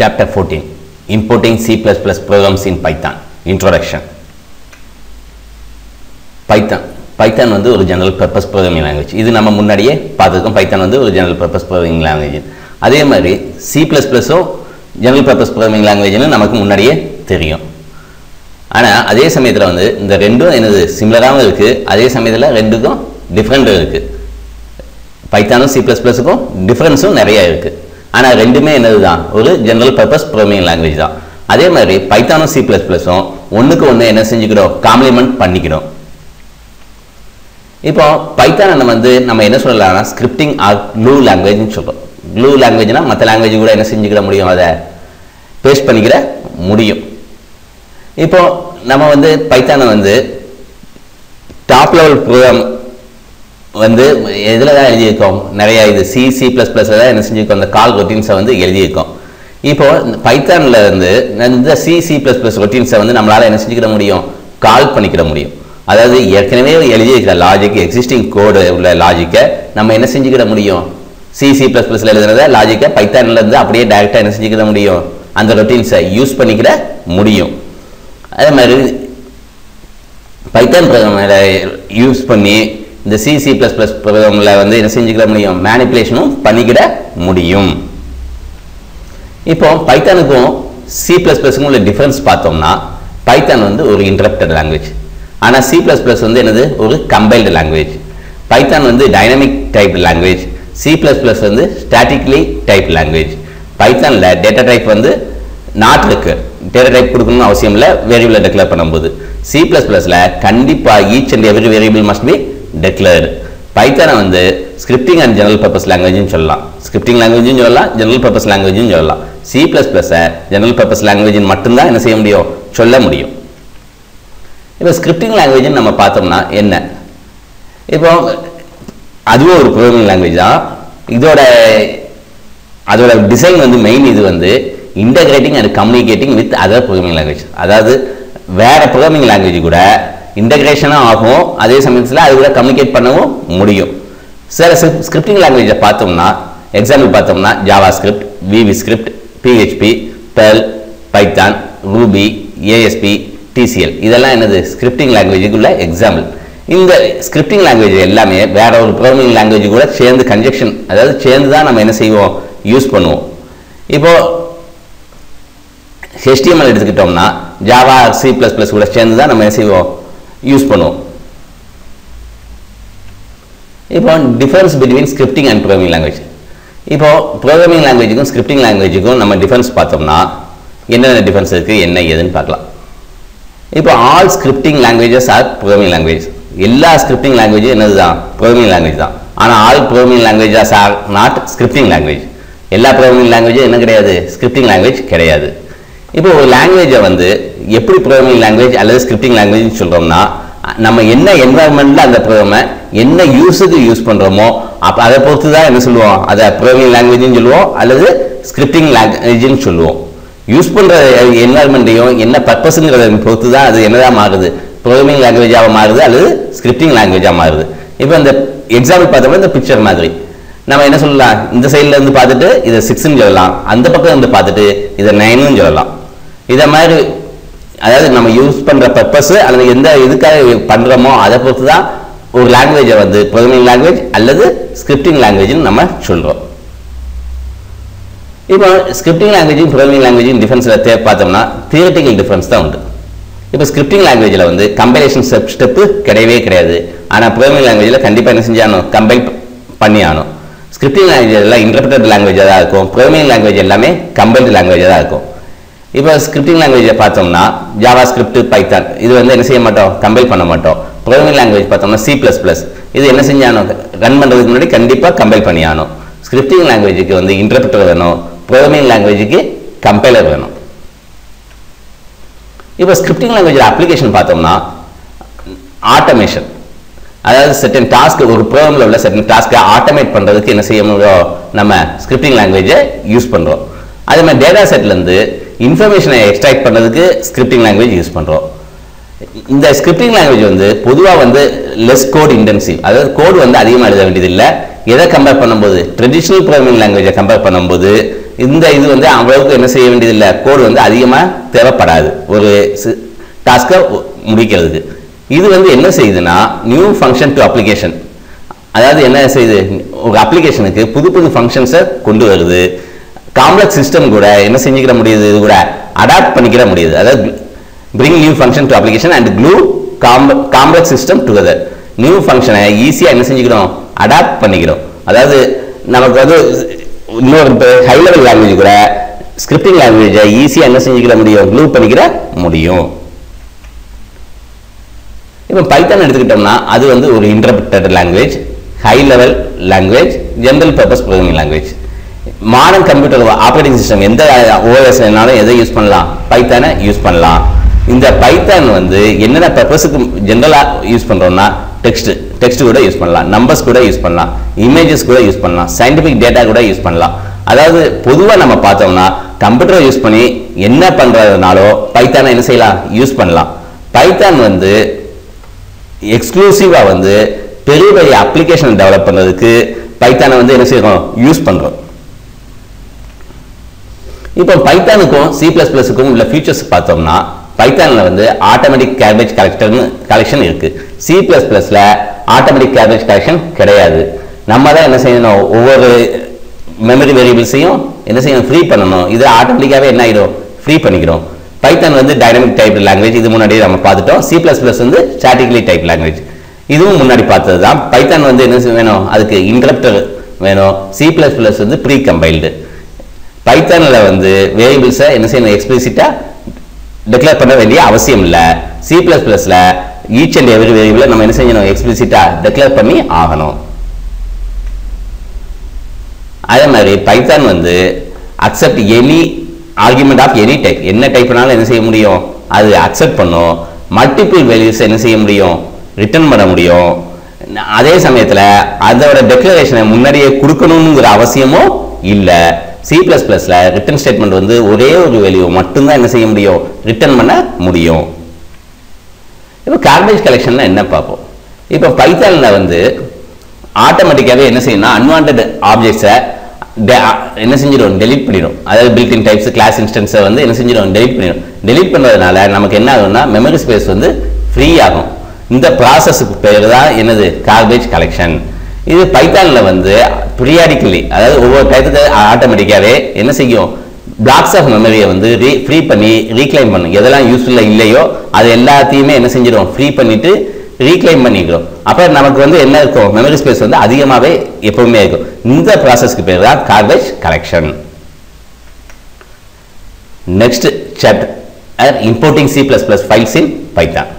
Chapter 14 Importing C++ Programs in Python. Introduction. Python Python வந்து ஒரு general purpose programming language இது நம்ம முன்னாடியே பார்த்துருக்கோம். பைத்தான் வந்து ஒரு ஜெனரல் பர்பஸ் ப்ரோக்ராமிங் லாங்குவேஜ் அதே மாதிரி சி ப்ளஸ் ப்ளஸோ ஜெனரல் பர்பஸ் ப்ரோக்ராமிங் லாங்குவேஜ்னு நமக்கு முன்னாடியே தெரியும். ஆனால் அதே சமயத்தில் வந்து இந்த ரெண்டும் என்னது? சிமிலராகவும் இருக்குது அதே சமயத்தில் ரெண்டுக்கும் டிஃப்ரெண்ட்டும் இருக்குது பைத்தானும் சி ப்ளஸ் ப்ளஸுக்கும் டிஃப்ரென்ஸும் நிறையா இருக்குது ஆனால் ரெண்டுமே என்னது தான் ஒரு ஜென்ரல் பர்பஸ் ப்ரோமிங் லாங்குவேஜ் தான். அதே மாதிரி பைத்தானும் சி ப்ளஸ் ப்ளஸும் ஒன்றுக்கு ஒன்று என்ன செஞ்சுக்கிறோம் காம்ப்ளிமெண்ட் பண்ணிக்கிறோம் இப்போ பைத்தானை நம்ம வந்து நம்ம என்ன சொல்லலாம்னா ஸ்கிரிப்டிங் ஆர் க்ளூ லாங்குவேஜ்னு சொல்கிறோம் க்ளூ லாங்குவேஜ்னால் மற்ற லாங்குவேஜ் கூட என்ன செஞ்சுக்கிட முடியும்? அதை பேஸ்ட் பண்ணிக்கிற முடியும். இப்போ நம்ம வந்து பைத்தானை வந்து டாப் லெவல் ப்ரோக்ராம் வந்து எதில் தான் எழுதியிருக்கோம்? நிறையா இது சி சி ப்ளஸ் ப்ளஸில் தான் என்ன செஞ்சுருக்கோம்? அந்த கால் ரொட்டீன்ஸை வந்து எழுதியிருக்கோம். இப்போ பைத்தானில் இருந்து இந்த சி சி ப்ளஸ் ப்ளஸ் ரொட்டீன்ஸை வந்து நம்மளால் என்ன செஞ்சுக்கிட முடியும்? கால் பண்ணிக்கிட முடியும். அதாவது ஏற்கனவே எழுதியிருக்கிற லாஜிக் எக்ஸிஸ்டிங் கோடு உள்ள லாஜிக்கை நம்ம என்ன செஞ்சுக்கிட முடியும்? சி சி ப்ளஸ் ப்ளஸில் எழுதுனத லாஜிக்கை பைத்தான்லேருந்து அப்படியே டைரெக்டாக என்ன செஞ்சுக்கிட முடியும்? அந்த ரொட்டீன்ஸை யூஸ் பண்ணிக்கிட முடியும். அதே மாதிரி பைத்தான் யூஸ் பண்ணி இந்த சி சி ப்ளஸ் ப்ளஸ் ப்ரோக்ராமில் வந்து என்ன செஞ்சுக்கிற முடியும்? மேனிப்புலேஷனும் பண்ணிக்கிட முடியும். இப்போ பைத்தானுக்கும் சி ப்ளஸ் ப்ளஸுக்கும் உள்ள டிஃப்ரென்ஸ் பார்த்தோம்னா பைத்தான் வந்து ஒரு இன்டரப்டட் லாங்குவேஜ் ஆனால் சி ப்ளஸ் ப்ளஸ் வந்து என்னது? ஒரு கம்பைல்டு லாங்குவேஜ் பைத்தான் வந்து dynamic type language C plus plus வந்து ஸ்டாட்டிக்லி டைப் லாங்குவேஜ் பைத்தானில் டேட்டா டைப் வந்து நாட் இருக்கு. டேட்டா டைப் கொடுக்கணும்னு அவசியம் இல்லை. வேரியபிளை டிக்ளேர் பண்ணும்போது. சி ப்ளஸ் ப்ளஸில் கண்டிப்பாக each and every variable must be declared பைத்தானை வந்து ஸ்கிரிப்டிங் அண்ட் ஜெனரல் பர்பஸ் லாங்குவேஜ்னு சொல்லலாம். ஸ்கிரிப்டிங் லாங்குவேஜும் சொல்லலாம் ஜெனரல் பர்பஸ் லாங்குவேஜும் சொல்லலாம். சி ப்ளஸ் ப்ளஸ்ஸை ஜெனரல் பர்பஸ் லாங்குவேஜ்னு மட்டும்தான் என்ன செய்ய முடியும்? சொல்ல முடியும். இப்போ ஸ்கிரிப்டிங் லாங்குவேஜ்னு நம்ம பார்த்தோம்னா என்ன? இப்போ அதுவும் ஒரு ப்ரோக்ராமிங் லாங்குவேஜ் தான். இதோட அதோட டிசைன் வந்து மெயின் இது வந்து integrating and communicating with other programming language அதாவது வேறு ப்ரோக்ராமிங் லாங்குவேஜ் கூட இன்டகிரேஷனும் ஆகும். அதே சமயத்தில் அது கூட கம்யூனிகேட் பண்ணவும் முடியும். சில ஸ்கிரிப்டிங் லாங்குவேஜை பார்த்தோம்னா எக்ஸாம்பிள் பார்த்தோம்னா ஜாவா ஸ்கிரிப்ட் விவி script PHP Perl Python Ruby ASP TCL இதெல்லாம் என்னது? ஸ்கிரிப்டிங் லாங்குவேஜுக்குள்ள எக்ஸாம்பிள் இந்த ஸ்கிரிப்டிங் லாங்குவேஜ் எல்லாமே வேற ஒரு ப்ரோக்ராமிங் லாங்குவேஜ் கூட சேர்ந்து கன்ஜெக்ஷன் அதாவது சேர்ந்து தான் நம்ம என்ன செய்வோம்? யூஸ் பண்ணுவோம். இப்போ ஹெச்டிஎம்எல் எடுத்துக்கிட்டோம்னா ஜாவா சி ப்ளஸ் ப்ளஸ் கூட சேர்ந்து தான் நம்ம என்ன செய்வோம்? யூஸ் பண்ணுவோம். இப்போ difference between scripting and programming language இப்போ ப்ரோக்ராமிங் லாங்குவேஜுக்கும் ஸ்கிரிப்டிங் லாங்குவேஜுக்கும் நம்ம டிஃபரன்ஸ் பார்த்தோம்னா என்னென்ன டிஃபரன்ஸ் இருக்குது என்ன ஏதுன்னு பார்க்கலாம். இப்போ all scripting languages are programming language எல்லா ஸ்கிரிப்டிங் லாங்குவேஜும் என்னது தான் ப்ரோக்ராமிங் லாங்குவேஜ் தான். ஆனால் all programming languages are not scripting language எல்லா ப்ரோக்ராமிங் லாங்குவேஜும் என்ன கிடையாது? ஸ்கிரிப்டிங் லாங்குவேஜ் கிடையாது. இப்போ ஒரு லாங்குவேஜை வந்து எப்படி ப்ரோக்ராமிங் லாங்குவேஜ் அல்லது ஸ்கிரிப்டிங் லாங்குவேஜ் சொல்கிறோம்னா நம்ம என்ன என்வாயன்மெண்ட்டில் அந்த ப்ரோக்ராமை என்ன யூஸுக்கு யூஸ் பண்ணுறோமோ அப்போ அதை பொறுத்து தான் என்ன சொல்லுவோம்? அதை ப்ரோக்ராமிங் லாங்குவேஜ்னு சொல்லுவோம் அல்லது ஸ்கிரிப்டிங் லாங்குவேஜ்னு சொல்லுவோம். யூஸ் பண்ணுற என்வாயன்மெண்ட்டையும் என்ன பர்பஸுங்கிறத பொறுத்து தான் அது என்னதான் மாறுது? ப்ரோக்ராமிங் லாங்குவேஜாக மாறுது அல்லது ஸ்கிரிப்டிங் லாங்குவேஜாக மாறுது. இப்போ இந்த எக்ஸாம்பிள் பார்த்தோம்னா இந்த பிக்சர் மாதிரி. நம்ம என்ன சொல்லலாம்? இந்த சைடில் இருந்து பார்த்துட்டு இதை சிக்ஸ்ன்னு சொல்லலாம். அந்த பக்கம் இருந்து பார்த்துட்டு இதை நைனுன்னு சொல்லலாம். இதை மாதிரி அதாவது நம்ம யூஸ் பண்ணுற பர்பஸ் அல்லது எந்த இதுக்காக பண்ணுறோமோ அதை பொறுத்து தான் ஒரு லாங்குவேஜை வந்து ப்ரோக்ராமிங் லாங்குவேஜ் அல்லது ஸ்கிரிப்டிங் லாங்குவேஜ்னு நம்ம சொல்கிறோம் இப்போ ஸ்கிரிப்டிங் லாங்குவேஜும் ப்ரோக்ராமிங் லாங்குவேஜும் டிஃபரன்ஸில் தே பார்த்தோம்னா தியரட்டிக்கல் டிஃபரன்ஸ் தான் உண்டு. இப்போ ஸ்கிரிப்டிங் லாங்குவேஜில் வந்து கம்பைலேஷன் ஸ்டெப் ஸ்டெப்பு கிடையவே கிடையாது. ஆனால் ப்ரோக்ராமிங் லாங்குவேஜில் கண்டிப்பாக என்ன செஞ்சானோ கம்பைல் பண்ணி ஆகணும் ஸ்கிரிப்டிங் லாங்குவேஜ் எல்லாம் இன்டர்பிரட் லாங்குவேஜாக தான் இருக்கும். ப்ரோக்ராமிங் லாங்குவேஜ் எல்லாமே கம்பைல்டு லாங்குவேஜாக தான் இருக்கும். இப்போ ஸ்கிரிப்டிங் லாங்குவேஜை பார்த்தோம்னா ஜாவா ஸ்கிரிப்ட் பைத்தான் இது வந்து என்ன செய்ய மாட்டோம்? கம்பைல் பண்ண மாட்டோம். ப்ரோக்ராமிங் லாங்குவேஜ் பார்த்தோம்னா சி ப்ளஸ் ப்ளஸ் இது என்ன செஞ்சானோ ரன் பண்ணுறதுக்கு முன்னாடி கண்டிப்பாக கம்பைல் பண்ணி ஆகணும். ஸ்கிரிப்டிங் லாங்குவேஜுக்கு வந்து இன்டர்பிரிட்டர் வேணும். ப்ரோக்ராமிங் லாங்குவேஜுக்கு கம்பைலர் வேணும். இப்போ ஸ்கிரிப்டிங் லாங்குவேஜில் அப்ளிகேஷன் பார்த்தோம்னா ஆட்டோமேஷன் அதாவது செட்டன் டாஸ்க் ஒரு ப்ரோக்ராமில் உள்ள செட்டன் டாஸ்க்கை ஆட்டோமேட் பண்ணுறதுக்கு என்ன செய்யணும் நம்ம ஸ்கிரிப்டிங் லாங்குவேஜை யூஸ் பண்ணுறோம் அதே மாதிரி டேட்டா செட்லேருந்து இன்ஃபர்மேஷனை எக்ஸ்ட்ராக்ட் பண்ணுறதுக்கு ஸ்கிரிப்டிங் லாங்குவேஜ் யூஸ் பண்ணுறோம் இந்த ஸ்கிரிப்டிங் லாங்குவேஜ் வந்து பொதுவாக வந்து லெஸ் கோட் இன்டென்சிவ் அதாவது கோடு வந்து அதிகமாக எழுத வேண்டியதில்லை. எதை கம்பேர் பண்ணும்போது? ட்ரெடிஷ்னல் ப்ரோக்ராமிங் லாங்குவேஜை கம்பேர் பண்ணும்போது இந்த இது வந்து அவ்வளவுக்கு என்ன செய்ய வேண்டியதில்லை. கோடு வந்து அதிகமாக தேவைப்படாது. ஒரு டாஸ்க்கை முடிக்கிறதுக்கு. இது வந்து என்ன செய்யுதுன்னா நியூ ஃபங்க்ஷன் டு அப்ளிகேஷன் அதாவது என்ன செய்யுது? ஒரு அப்ளிகேஷனுக்கு புது புது ஃபங்க்ஷன்ஸை கொண்டு வருது. காம்ப்ளெக்ஸ் சிஸ்டம் கூட என்ன செஞ்சுக்கிற முடியுது? இது கூட அடாப்ட் பண்ணிக்கிற முடியுது. அதாவது bring new function to application and glue complex system together new ஃபங்க்ஷனை ஈஸியாக என்ன செஞ்சுக்கிறோம்? அடாப்ட் பண்ணிக்கிறோம். அதாவது நமக்கு வந்து இன்னொரு ஹை லெவல் லாங்குவேஜ் கூட ஸ்கிரிப்டிங் லாங்குவேஜை ஈஸியாக என்ன செஞ்சுக்கிற முடியும்? க்ளூ பண்ணிக்கிற முடியும். இப்போ பைத்தான் எடுத்துக்கிட்டோம்னா அது வந்து ஒரு interpreted language high level language general purpose programming language modern computer operating system எந்த ஓஎஸ் எதை யூஸ் பண்ணலாம்? பைத்தானை யூஸ் பண்ணலாம். இந்த பைத்தான் வந்து என்னென்ன பர்பஸுக்கு ஜென்ரலாக யூஸ் பண்ணுறோம்னா டெக்ஸ்ட் டெக்ஸ்ட் கூட யூஸ் பண்ணலாம். நம்பர்ஸ் கூட யூஸ் பண்ணலாம். இமேஜஸ் கூட யூஸ் பண்ணலாம். சயின்டிஃபிக் டேட்டா கூட யூஸ் பண்ணலாம். அதாவது பொதுவாக நம்ம பார்த்தோம்னா கம்ப்யூட்டரை யூஸ் பண்ணி என்ன பண்ணுறதுனாலோ பைத்தானை என்ன செய்யலாம்? யூஸ் பண்ணலாம். பைத்தான் வந்து எக்ஸ்க்ளூசிவாக வந்து பெரிய பெரிய அப்ளிகேஷன் டெவலப் பண்ணுறதுக்கு பைத்தானை வந்து என்ன செய்யறோம்? யூஸ் பண்ணுறோம் இப்போ பைத்தானுக்கும் சி பிளஸ் பிளஸுக்கும் உள்ள ஃபீச்சர்ஸ் பார்த்தோம்னா பைத்தானில் வந்து ஆட்டோமேட்டிக் கேபேஜ் கலெக்டர்னு கலெக்ஷன் இருக்குது சி பிளஸ் பிளஸில் ஆட்டோமேட்டிக் கேபேஜ் கலெக்ஷன் கிடையாது. நம்ம தான் என்ன செய்யணும்? ஒவ்வொரு மெமரி வேரியபிள்ஸையும் என்ன செய்யணும்? ஃப்ரீ பண்ணணும். இது ஆட்டோமேட்டிக்காகவே என்ன ஆகிடும் ஃப்ரீ பண்ணிக்கிறோம். பைத்தான் வந்து டைனமிக் டைப் லாங்குவேஜ் இது முன்னாடியே நம்ம பார்த்துட்டோம். சி பிளஸ் பிளஸ் வந்து ஸ்டாட்டிக்லி டைப் லாங்குவேஜ் இதுவும் முன்னாடி பார்த்தது தான் பைத்தான் வந்து என்ன செய்ய வேணும்? அதுக்கு இன்டரப்டர் வேணும். சி பிளஸ் பிளஸ் வந்து ப்ரீ கம்பைல்டு பைத்தானில் வந்து வேரியபிள்ஸை என்ன செய்யணும் எக்ஸ்பிளிசிட்டாக டிக்ளேர் பண்ண வேண்டிய அவசியம் இல்லை. சி ப்ளஸ் ப்ளஸில் ஈச் அண்ட் எவ்ரி வேரியபிளை நம்ம என்ன செய்யணும் எக்ஸ்பிளிசிட்டாக டிக்ளேர் பண்ணி ஆகணும். அதே மாதிரி பைத்தான் வந்து accept any argument of any type என்ன டைப்னாலும் என்ன செய்ய முடியும்? அது அக்செப்ட் பண்ணும். மல்டிபிள் வேல்யூஸ் என்ன செய்ய முடியும்? ரிட்டர்ன் பண்ண முடியும். அதே சமயத்தில் அதோட டெக்ளரேஷனை முன்னாடியே கொடுக்கணுங்கிற அவசியமும் இல்லை. சி பிளஸ் பிளஸ்ல ரிட்டர்ன் ஸ்டேட்மெண்ட் வந்து ஒரே ஒரு வேல்யூ மட்டும்தான் என்ன செய்ய முடியும்? ரிட்டர்ன் பண்ண முடியும். இப்போ கார்பேஜ் கலெக்ஷன்ல என்ன பார்ப்போம்? இப்போ பைத்தானில் வந்து ஆட்டோமேட்டிக்காகவே என்ன செய்யணும்னா அன்வான்ட் ஆப்ஜெக்ட்ஸை என்ன செஞ்சிடும்? டெலிட் பண்ணிடும். அதாவது பில்டிங் டைப்ஸ் கிளாஸ் இன்ஸ்டன்ஸை வந்து என்ன செஞ்சிடும்? டெலிட் பண்ணிடும். டெலிட் பண்ணுறதுனால நமக்கு என்ன ஆகும்னா மெமரி ஸ்பேஸ் வந்து ஃப்ரீ ஆகும். இந்த ப்ராசஸுக்கு பேர் தான் என்னது? கார்பேஜ் கலெக்ஷன் இது பைத்தானில் வந்து ப்ரியாடிக்கலி அதாவது ஒவ்வொரு டயத்துக்கு ஆட்டோமேட்டிக்காகவே என்ன செய்யும்? பிளாக்ஸ் ஆஃப் மெமரியை வந்து ரீ ஃப்ரீ பண்ணி ரீக்ளைம் பண்ணும் எதெல்லாம் யூஸ்ஃபுல்லாக இல்லையோ அது எல்லாத்தையுமே என்ன செஞ்சிடும்? ஃப்ரீ பண்ணிட்டு ரீக்ளைம் பண்ணிக்கிறோம். அப்போ நமக்கு வந்து என்ன இருக்கும்? மெமரி ஸ்பேஸ் வந்து அதிகமாகவே எப்பவுமே இருக்கும். இந்த ப்ராசஸ்க்கு பேர் தான் garbage collection next chapter importing C plus plus files in Python